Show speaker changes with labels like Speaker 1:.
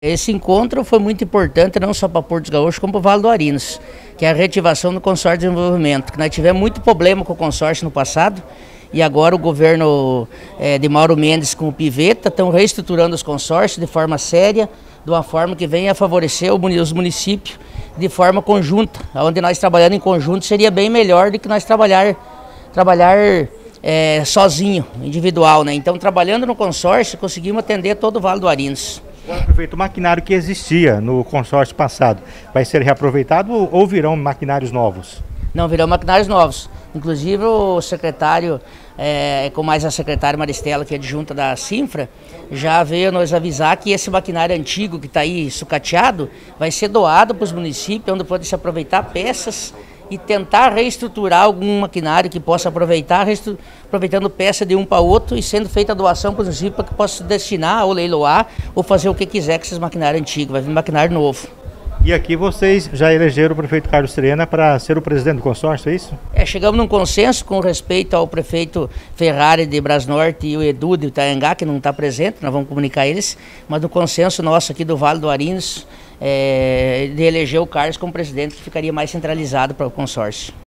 Speaker 1: Esse encontro foi muito importante, não só para Porto Gaúcho, como para o Vale do Arinos, que é a reativação do consórcio de desenvolvimento. Que nós tivemos muito problema com o consórcio no passado e agora o governo é, de Mauro Mendes com o Piveta estão reestruturando os consórcios de forma séria, de uma forma que venha a favorecer os municípios de forma conjunta. Onde nós trabalhando em conjunto seria bem melhor do que nós trabalhar, trabalhar é, sozinho, individual. Né? Então, trabalhando no consórcio, conseguimos atender todo o Vale do Arinos.
Speaker 2: Prefeito, o maquinário que existia no consórcio passado vai ser reaproveitado ou virão maquinários novos?
Speaker 1: Não, virão maquinários novos. Inclusive o secretário, é, com mais a secretária Maristela, que é adjunta da Sinfra, já veio nos avisar que esse maquinário antigo que está aí sucateado vai ser doado para os municípios, onde pode se aproveitar peças e tentar reestruturar algum maquinário que possa aproveitar, aproveitando peça de um para outro e sendo feita a doação para o município para que possa destinar ou leiloar ou fazer o que quiser com esses maquinários antigos. Vai vir maquinário novo.
Speaker 2: E aqui vocês já elegeram o prefeito Carlos Serena para ser o presidente do consórcio, é isso?
Speaker 1: É, chegamos num consenso com respeito ao prefeito Ferrari de Brasnorte e o Edu de Itaiangá, que não está presente, nós vamos comunicar eles, mas no consenso nosso aqui do Vale do Arinos, é, de eleger o Carlos como presidente, que ficaria mais centralizado para o consórcio.